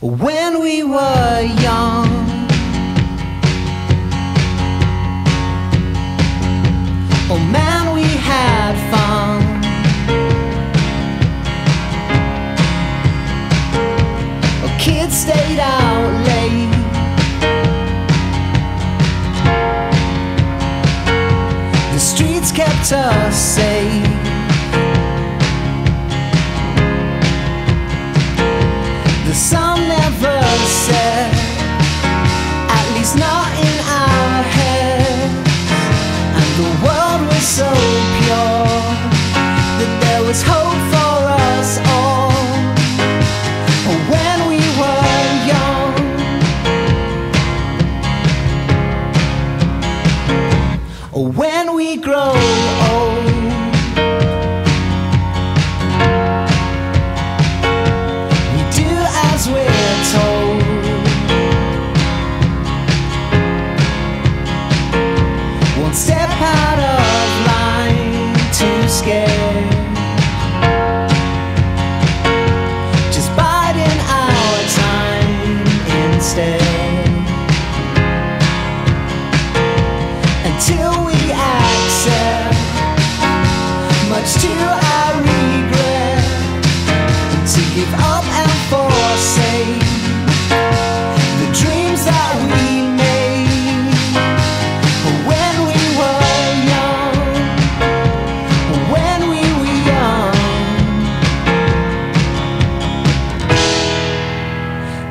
when we were young. Oh man, we had fun. Oh, kids stayed out late. The streets kept us safe. When we grow old. We do as we're told. Step out of line, too scared. Just our time instead.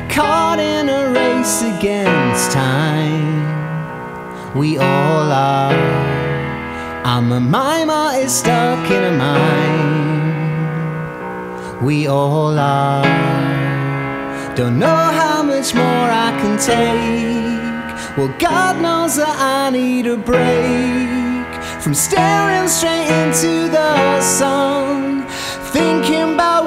Caught in a race against time, we all are. I'm a mimer is stuck in a mine we all are. Don't know how much more I can take. Well, God knows that I need a break from staring straight into the sun, thinking about